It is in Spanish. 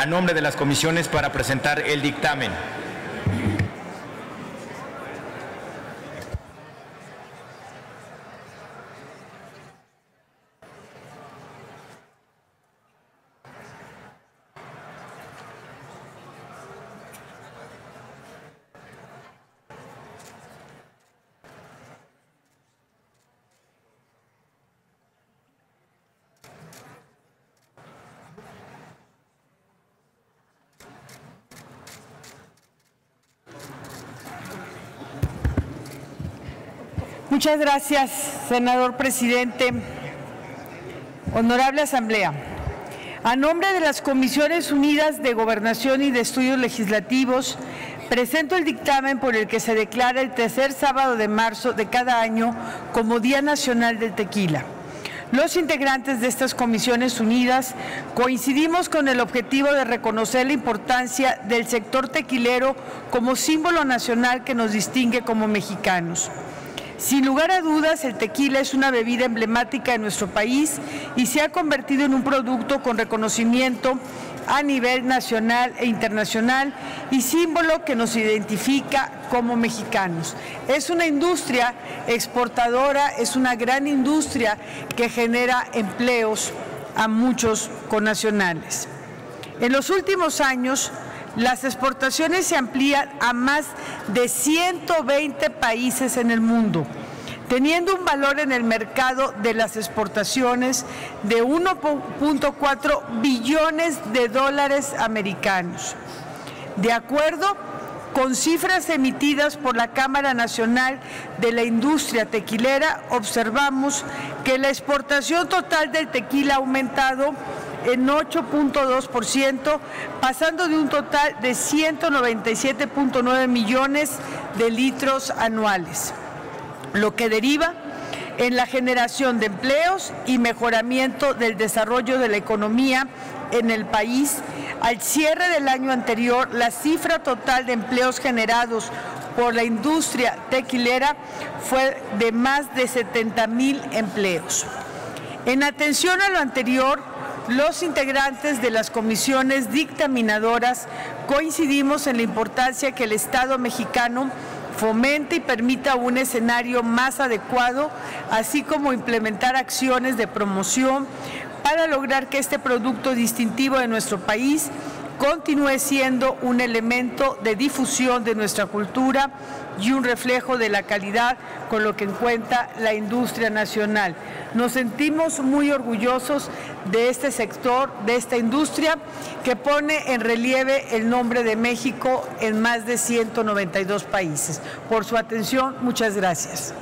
a nombre de las comisiones para presentar el dictamen. Muchas gracias, senador presidente. Honorable Asamblea, a nombre de las Comisiones Unidas de Gobernación y de Estudios Legislativos, presento el dictamen por el que se declara el tercer sábado de marzo de cada año como Día Nacional del Tequila. Los integrantes de estas comisiones unidas coincidimos con el objetivo de reconocer la importancia del sector tequilero como símbolo nacional que nos distingue como mexicanos. Sin lugar a dudas, el tequila es una bebida emblemática de nuestro país y se ha convertido en un producto con reconocimiento a nivel nacional e internacional y símbolo que nos identifica como mexicanos. Es una industria exportadora, es una gran industria que genera empleos a muchos connacionales. En los últimos años, las exportaciones se amplían a más de 120 países en el mundo, teniendo un valor en el mercado de las exportaciones de 1.4 billones de dólares americanos. De acuerdo con cifras emitidas por la Cámara Nacional de la Industria Tequilera, observamos que la exportación total del tequila ha aumentado en 8.2%, pasando de un total de 197.9 millones de litros anuales, lo que deriva en la generación de empleos y mejoramiento del desarrollo de la economía en el país. Al cierre del año anterior, la cifra total de empleos generados por la industria tequilera fue de más de 70 mil empleos. En atención a lo anterior, los integrantes de las comisiones dictaminadoras coincidimos en la importancia que el Estado mexicano fomente y permita un escenario más adecuado, así como implementar acciones de promoción para lograr que este producto distintivo de nuestro país continúe siendo un elemento de difusión de nuestra cultura y un reflejo de la calidad con lo que cuenta la industria nacional. Nos sentimos muy orgullosos de este sector, de esta industria que pone en relieve el nombre de México en más de 192 países. Por su atención, muchas gracias.